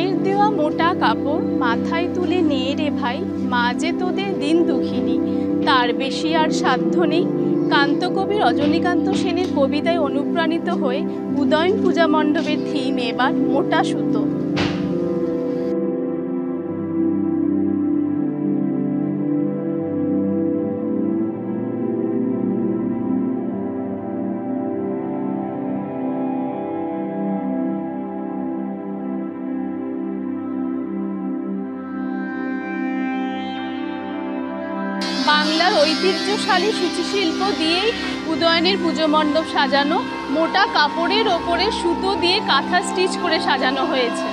মায়ের দেওয়া মোটা কাপড় মাথায় তুলে নিয়ে রে ভাই, মা যে তোদের দিন দুঃখিনী। তার বেশি আর সাধ্য নেই। কান্ত কবি রজনীকান্ত সেনের কবিতায় অনুপ্রাণিত হয়ে উদয়ন পূজা মণ্ডপের থিম এবার মোটা সুতো। বাংলার ঐতিহ্যশালী সূচিশিল্প দিয়েই উদয়নের পুজো মণ্ডপ সাজানো, মোটা কাপড়ের ওপরে সুতো দিয়ে কাঁথা স্টিচ করে সাজানো হয়েছে।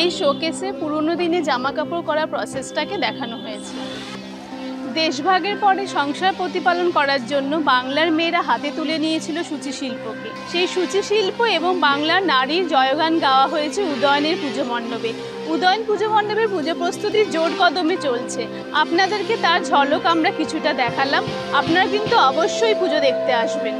এই শোকেসে পুরনো দিনে জামা কাপড় করার প্রসেসটাকে দেখানো হয়েছে। দেশভাগের পরে সংসার প্রতিপালন করার জন্য বাংলার মেয়েরা হাতে তুলে নিয়েছিল সূচি শিল্পকে। সেই সূচি শিল্প এবং বাংলার নারীর জয়গান গাওয়া হয়েছে উদয়নের পুজো মণ্ডপে। উদয়ন পুজো মণ্ডপের পুজো প্রস্তুতি জোর কদমে চলছে। আপনাদেরকে তার ঝলক আমরা কিছুটা দেখালাম। আপনারা কিন্তু অবশ্যই পুজো দেখতে আসবেন।